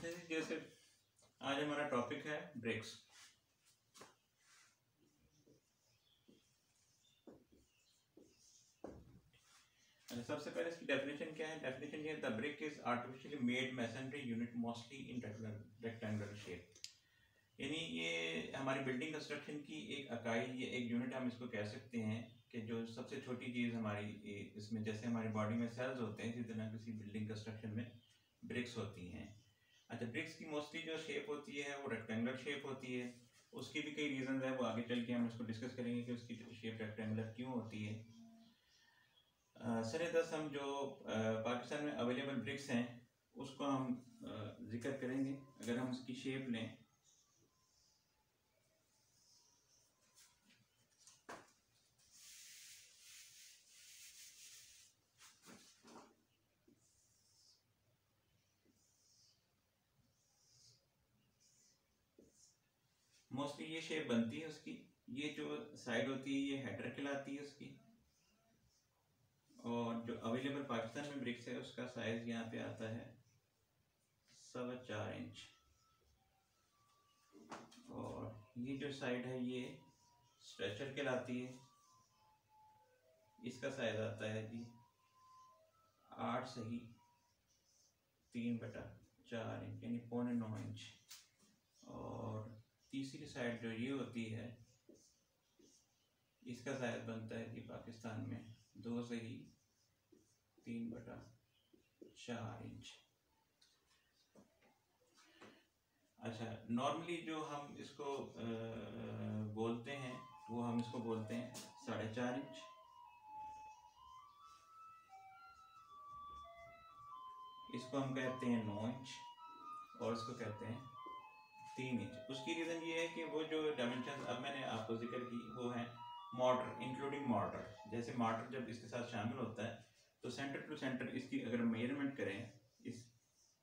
अच्छा जी जैसे आज हमारा टॉपिक है ब्रिक्स अच्छा सबसे पहले इसकी डेफिनेशन क्या है? डेफिनेशन ये the brick is artificially made masonry unit mostly in rectangular shape यानी ये हमारी बिल्डिंग कंस्ट्रक्शन की एक इकाई या एक यूनिट हम इसको कह सकते हैं कि जो सबसे छोटी चीज़ हमारी इसमें, जैसे हमारी बॉडी में सेल्स होते हैं, इसी तरह किसी बिल्डिंग कंस्ट्रक्शन में ब्रिक्स होती हैं। अच्छा ब्रिक्स की मोस्टली जो शेप होती है, वो रेक्टेंगुलर शेप होती है। उसकी भी कई रीज़न है, वो आगे चल के हम इसको डिस्कस करेंगे कि उसकी शेप रेक्टेंगुलर क्यों होती है। सर दस हम जो पाकिस्तान में अवेलेबल ब्रिक्स हैं, उसको हम ज़िक्र करेंगे। अगर हम उसकी शेप लें मोस्टली ये शेप बनती है उसकी। ये जो साइड होती है, ये हेडर कहलाती है उसकी। और जो अवेलेबल पाकिस्तान में ब्रिक्स है, उसका साइज़ यहाँ पे आता है सवा चार इंच और ये जो साइड है, ये स्ट्रेचर कहलाती है। इसका साइज़ आता है जी आठ सही तीन बटा चार इंच यानी पौने नौ इंच और तीसरी साइड जो ये होती है इसका शायद बनता है कि पाकिस्तान में दो से ही तीन बटा चार इंच अच्छा नॉर्मली जो हम इसको आ, बोलते हैं वो हम इसको बोलते हैं साढ़े चार इंच इसको हम कहते हैं नौ इंच और इसको कहते हैं तीन इंच उसकी रीज़न ये है कि वो जो डायमेंशन अब मैंने आपको ज़िक्र की, वो है मॉडर इंक्लूडिंग मॉडर जैसे मॉडर जब इसके साथ शामिल होता है तो सेंटर टू सेंटर इसकी अगर मेज़रमेंट करें, इस,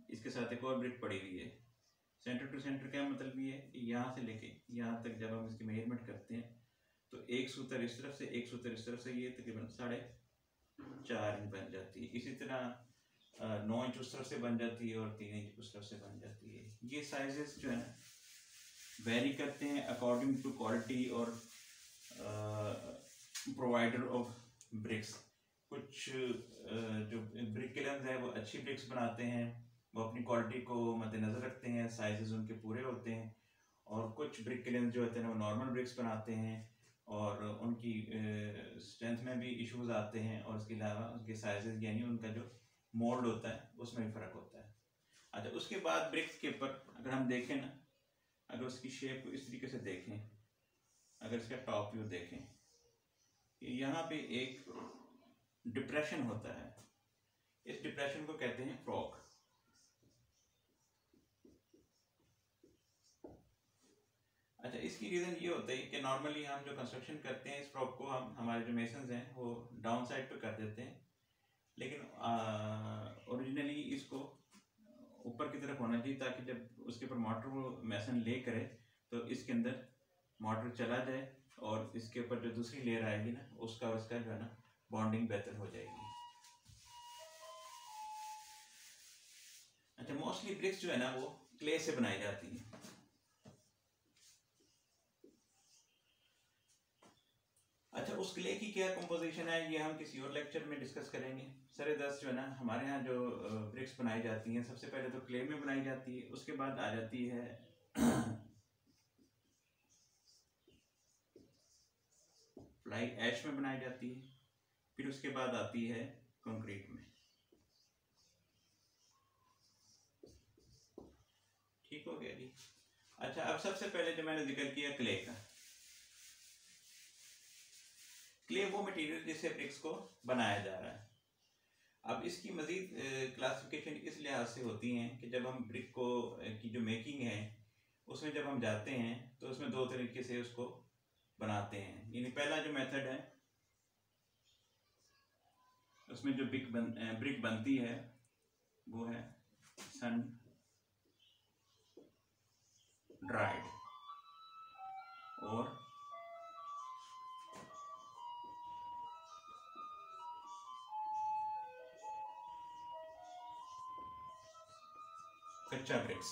इसके साथ एक और ब्रिक पड़ी हुई है। सेंटर टू सेंटर क्या मतलब ये है? कि यहाँ से लेके, यहाँ तक जब हम इसकी मेज़रमेंट करते हैं तो एक सूत्र इस तरफ़ से, एक सूत्र इस तरफ़ से, ये तकरीबन साढ़े चार इंच बन जाती है। इसी तरह नौ इंच उस तरफ़ से बन जाती है और तीन इंच उस तरफ़ से बन जाती है। ये साइजेस जो है ना वेरी करते हैं अकॉर्डिंग टू क्वालिटी और प्रोवाइडर ऑफ़ ब्रिक्स कुछ जो ब्रिक किलर्स है, वो अच्छी ब्रिक्स बनाते हैं, वो अपनी क्वालिटी को मद्देनज़र रखते हैं साइजेस उनके पूरे होते हैं। और कुछ ब्रिक किलर्स जो होते हैं वो नॉर्मल ब्रिक्स बनाते हैं और उनकी स्ट्रेंथ में भी इश्यूज़ आते हैं और उसके अलावा उनके साइजेस यानी उनका जो मोल्ड होता है, उसमें भी फ़र्क होता है। अच्छा उसके बाद ब्रिक्स के ऊपर अगर हम देखें ना, अगर उसकी शेप को इस तरीके से देखें, अगर इसका टॉप व्यू देखें यहाँ पे एक डिप्रेशन होता है। इस डिप्रेशन को कहते हैं फ्रॉक अच्छा इसकी रीज़न ये होता है कि नॉर्मली हम जो कंस्ट्रक्शन करते हैं इस फ्रॉक को, हम, हमारे जो मेसन हैं, वो डाउन साइड पे कर देते हैं। लेकिन ओरिजिनली इसको ऊपर की तरफ़ होना चाहिए ताकि जब उसके ऊपर मोटर वो मैसन ले करे तो इसके अंदर मोटर चला जाए और इसके ऊपर जो दूसरी लेयर आएगी ना, उसका उसका जो है ना बॉन्डिंग बेहतर हो जाएगी। अच्छा मोस्टली ब्रिक्स जो है ना, वो क्ले से बनाई जाती है। उस क्ले की क्या कंपोजिशन है, ये हम किसी और लेक्चर में डिस्कस करेंगे। सर दस जो है ना, हमारे यहाँ जो ब्रिक्स बनाई जाती हैं, सबसे पहले तो क्ले में बनाई जाती है, उसके बाद आ जाती है फ्लाई ऐश में बनाई जाती है, फिर उसके बाद आती है कंक्रीट में। ठीक हो गया जी? अच्छा अब सबसे पहले जो मैंने ज़िक्र किया क्ले का। क्ले वो मटेरियल जिससे ब्रिक्स को बनाया जा रहा है। अब इसकी मज़ीद क्लासिफिकेशन इस लिहाज से होती हैं कि जब हम ब्रिक को की जो मेकिंग है, उसमें जब हम जाते हैं तो उसमें दो तरीके से उसको बनाते हैं। यानी पहला जो मेथड है, उसमें जो ब्रिक बन ब्रिक बनती है, वो है सन ड्राइड और कच्चा ब्रिक्स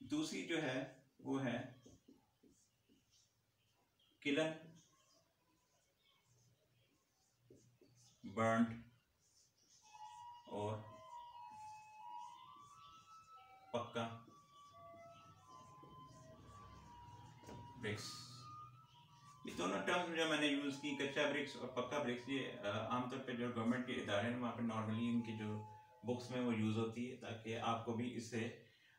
दूसरी जो है, वो है किलन बर्न और पक्का ब्रिक्स ये दोनों टर्म्स जो मैंने यूज़ की, कच्चा ब्रिक्स और पक्का ब्रिक्स ये आमतौर पे जो गवर्नमेंट के इदारे हैं, वहाँ पे नॉर्मली इनकी जो बुक्स में वो यूज़ होती है ताकि आपको भी इससे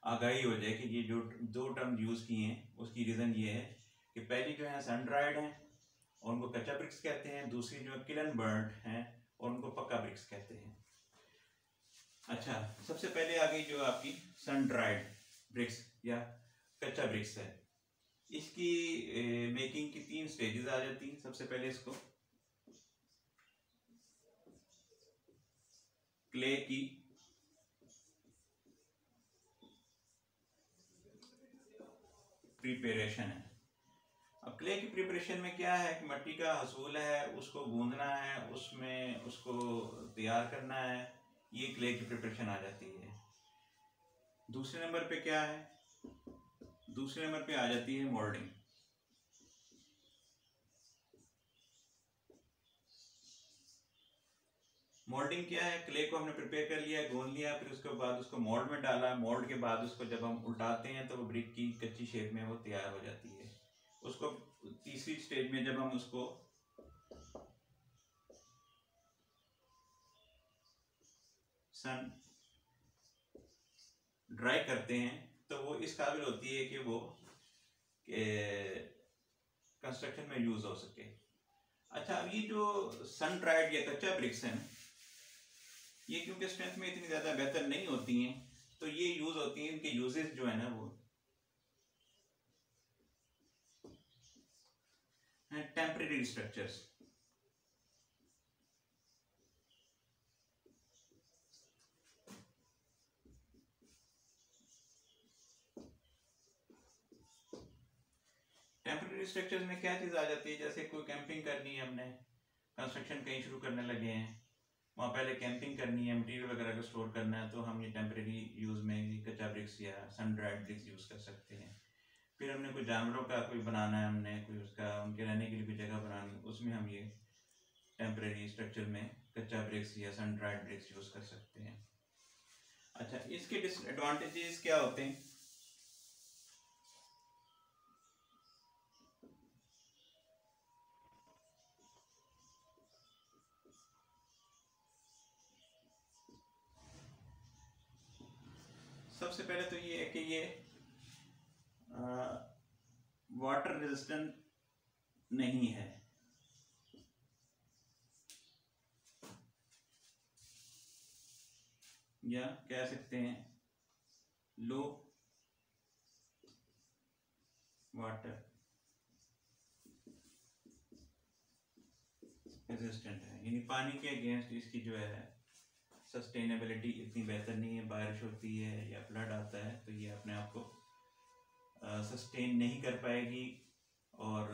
आगाही हो जाए कि ये जो दो टर्म यूज़ किए हैं उसकी रीज़न ये है कि पहली जो है सन ड्राइड है और उनको कच्चा ब्रिक्स कहते हैं। दूसरी जो है किलन बर्ड हैं और उनको पक्का ब्रिक्स कहते हैं। अच्छा सबसे पहले आ गई जो आपकी सन ड्राइड ब्रिक्स या कच्चा ब्रिक्स है। इसकी ए, मेकिंग की तीन स्टेजेस आ जाती हैं। सबसे पहले इसको क्ले की प्रिपरेशन है। अब क्ले की प्रिपरेशन में क्या है कि मट्टी का हसूल है, उसको गूंदना है, उसमें उसको तैयार करना है, ये क्ले की प्रिपरेशन आ जाती है। दूसरे नंबर पे क्या है? दूसरे नंबर पे आ जाती है मोल्डिंग मोल्डिंग क्या है? क्ले को हमने प्रिपेयर कर लिया गोंद लिया, फिर उसके बाद उसको मोल्ड में डाला। मोल्ड के बाद उसको जब हम उल्टाते हैं तो वो ब्रिक की कच्ची शेप में वो तैयार हो जाती है। उसको तीसरी स्टेज में जब हम उसको सन ड्राई करते हैं तो वो इस काबिल होती है कि वो कंस्ट्रक्शन में यूज़ हो सके। अच्छा अब ये जो सन ड्राइड या कच्चा ब्रिक्स हैं ये क्योंकि स्ट्रेंथ में इतनी ज़्यादा बेहतर नहीं होती हैं तो ये यूज़ होती हैं, इनके यूजेस जो है ना वो। टेम्परेरी स्ट्रक्चर्स टेम्परेरी स्ट्रक्चर्स में क्या चीज़ आ जाती है? जैसे कोई कैंपिंग करनी है हमने कंस्ट्रक्शन कहीं शुरू करने लगे हैं। वहाँ पहले कैंपिंग करनी है मटेरियल वगैरह को स्टोर करना है तो हम ये टेम्परेरी यूज़ में कच्चा ब्रिक्स या सन ड्राइड ब्रिक्स यूज़ कर सकते हैं। फिर हमने कोई जानवरों का कोई बनाना है हमने, कोई उसका, उनके रहने के लिए कोई जगह बनानी उसमें हम ये टेम्परेरी स्ट्रक्चर में कच्चा ब्रिक्स या सन ड्राइड ब्रिक्स यूज़ कर सकते हैं। अच्छा इसके डिसएडवांटेजेस क्या होते हैं? सबसे पहले तो ये है कि ये वाटर रेजिस्टेंट नहीं है। या कह सकते हैं लो वाटर रेजिस्टेंट है। यानी पानी के अगेंस्ट इसकी जो है सस्टेनेबिलिटी इतनी बेहतर नहीं है, बारिश होती है या फ्लड आता है तो ये अपने आप को सस्टेन नहीं कर पाएगी और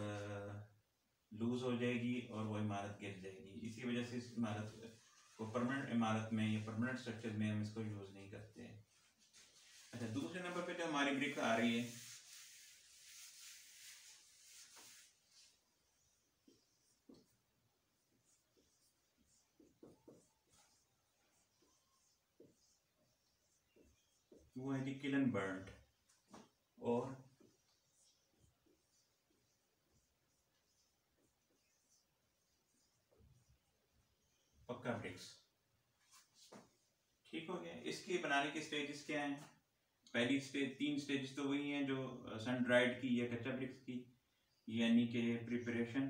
लूज़ हो जाएगी और वो इमारत गिर जाएगी। इसी वजह से इस इमारत को परमानेंट इमारत में या परमानेंट स्ट्रक्चर में हम इसको यूज़ नहीं करते हैं। अच्छा दूसरे नंबर पे जो हमारी ब्रिक आ रही है वो है जी किलन बर्न और पक्का ब्रिक्स ठीक हो गया। इसके बनाने के स्टेजेस क्या हैं? पहली स्टेज तीन स्टेज तो वही हैं जो सन ड्राइड की या कच्चा ब्रिक्स की, यानी कि प्रिपरेशन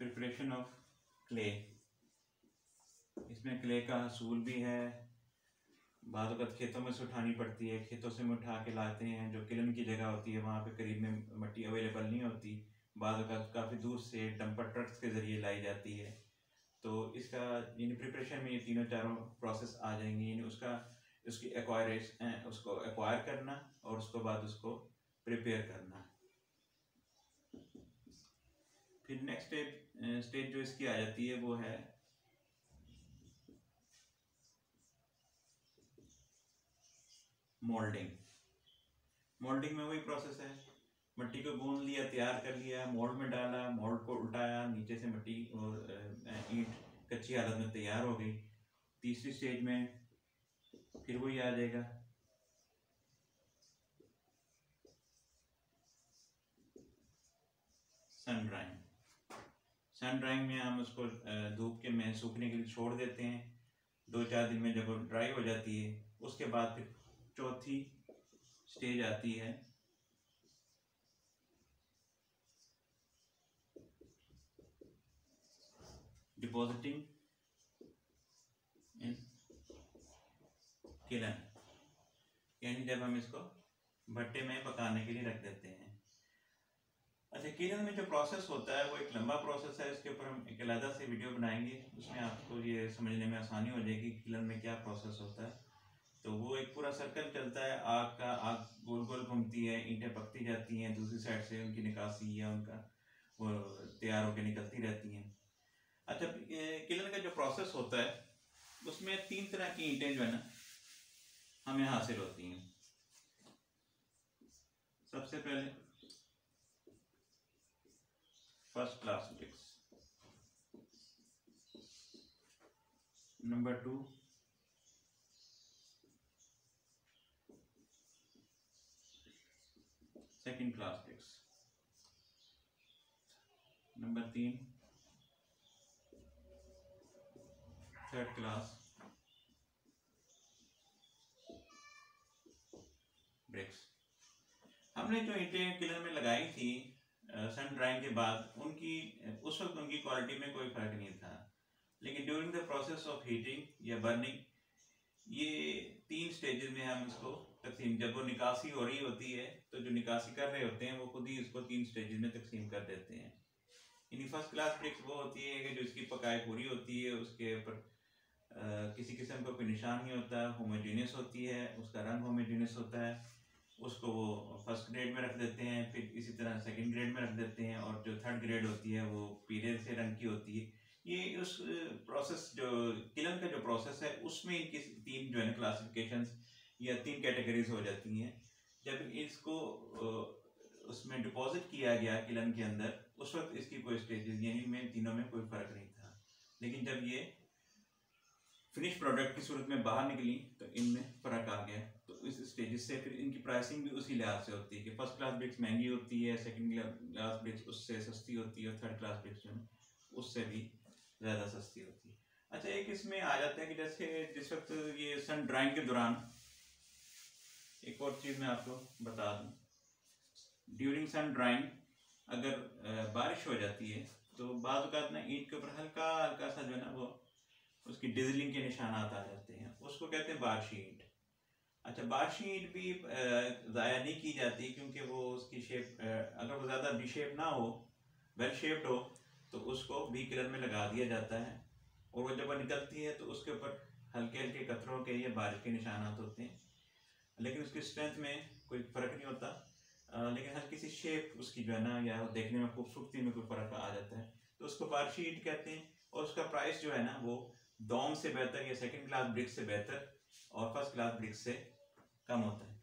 प्रिपरेशन ऑफ़ क्ले। इसमें क्ले का हसूल भी है। बाद खेतों में से उठानी पड़ती है, खेतों से में उठा के लाते हैं, जो किलन की जगह होती है, वहाँ पे करीब में मट्टी अवेलेबल नहीं होती। बाद काफ़ी दूर से डंपर ट्रक्स के ज़रिए लाई जाती है। तो इसका यानी प्रिपरेशन में ये तीनों चारों प्रोसेस आ जाएँगे। यानी उसका, उसकी एक्वायरेश उसको एक्वायर करना और उसको बाद उसको प्रिपेयर करना। फिर नेक्स्ट स्टेप स्टेज जो इसकी आ जाती है वो है मोल्डिंग मोल्डिंग में वही प्रोसेस है। मिट्टी को गूंद लिया, तैयार कर लिया मोल्ड में डाला मोल्ड को उल्टाया नीचे से मिट्टी और ईंट कच्ची हालत में तैयार हो गई। तीसरी स्टेज में फिर वही आ जाएगा। सन ड्राइंग सन ड्राइंग में हम उसको धूप के में सूखने के लिए छोड़ देते हैं। दो चार दिन में जब वो ड्राई हो जाती है, उसके बाद फिर चौथी स्टेज आती है। डिपॉजिटिंग इन किलन यानी जब हम इसको भट्टे में पकाने के लिए रख देते हैं। अच्छा किलन में जो प्रोसेस होता है, वो एक लंबा प्रोसेस है, इसके ऊपर हम एक अलहदा से वीडियो बनाएँगे, उसमें आपको ये समझने में आसानी हो जाएगी किलन में क्या प्रोसेस होता है। तो वो एक पूरा सर्कल चलता है, आग का, आग गोल गोल घूमती है, ईंटें पकती जाती हैं, दूसरी साइड से उनकी निकासी या उनका वो तैयार होकर निकलती रहती हैं। अच्छा किलन का जो प्रोसेस होता है, उसमें तीन तरह की ईंटें जो है ना, हमें हासिल होती हैं। सबसे पहले first class bricks number two second class bricks number तीन थर्ड क्लास ब्रिक्स हमने जो ईंटें किलर में लगाई थी सन ड्राइंग के बाद उनकी, उस वक्त उनकी क्वालिटी में कोई फ़र्क नहीं था। लेकिन during the process of heating या बर्निंग ये तीन स्टेजेस में हम इसको तकसीम, जब वो निकासी हो रही होती है तो जो निकासी कर रहे होते हैं, वो खुद ही इसको तीन स्टेजेस में तकसीम कर देते हैं। यानी फ़र्स्ट क्लास ब्रिक्स वो होती है कि जो इसकी पकाई पूरी होती है, उसके ऊपर किसी किस्म का कोई निशान नहीं होता होमोजीनियस होती है, उसका रंग होमोजीनियस होता है। उसको वो फ़र्स्ट ग्रेड में रख देते हैं, फिर इसी तरह सेकंड ग्रेड में रख देते हैं और जो थर्ड ग्रेड होती है वो पीले से रंग की होती है। ये उस प्रोसेस जो किलन का जो प्रोसेस है, उसमें इनकी तीन जो है ना क्लासिफिकेशन या तीन कैटेगरीज हो जाती हैं। जब इसको उसमें डिपॉजिट किया गया किलन के अंदर, उस वक्त इसकी कोई स्टेजेस यानी में तीनों में कोई फ़र्क नहीं था। लेकिन जब ये फिनिश प्रोडक्ट की सूरत में बाहर निकली तो इनमें फ़र्क आ गया। तो इस स्टेजेस से फिर इनकी प्राइसिंग भी उसी लिहाज से होती है कि फ़र्स्ट क्लास ब्रिक्स महँगी होती है सेकंड क्लास ब्रिक्स उससे सस्ती होती है और थर्ड क्लास ब्रिक्स जो है, उससे भी ज़्यादा सस्ती होती है। अच्छा एक इसमें आ जाता है कि जैसे जिस वक्त ये सन ड्राइंग के दौरान, एक और चीज़ मैं आपको बता दूँ। ड्यूरिंग सन ड्राइंग अगर बारिश हो जाती है तो बाद ना ईंट के ऊपर हल्का हल्का सा जो है ना वो उसकी डिजलिंग के निशान आ जाते हैं। उसको कहते हैं बारशी ईंट अच्छा बारशी ईंट भी ज़ाया नहीं की जाती क्योंकि वो उसकी शेप अगर वो ज़्यादा बी शेप ना हो वेल शेप्ड हो तो उसको बी कलर में लगा दिया जाता है। और वो जब वो निकलती है तो उसके ऊपर हल्के हल्के कतरों के या बारिश के निशानात होते हैं। लेकिन उसकी स्ट्रेंथ में कोई फ़र्क नहीं होता। लेकिन हर किसी शेप उसकी जो है ना, या देखने में खूबसूरती में कोई फ़र्क आ जाता है। तो उसको बारशी ईंट कहते हैं, और उसका प्राइस जो है ना, वो डोम से बेहतर या सेकंड क्लास ब्रिक्स से बेहतर और फ़र्स्ट क्लास ब्रिक्स से कम होता है।